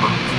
Papa.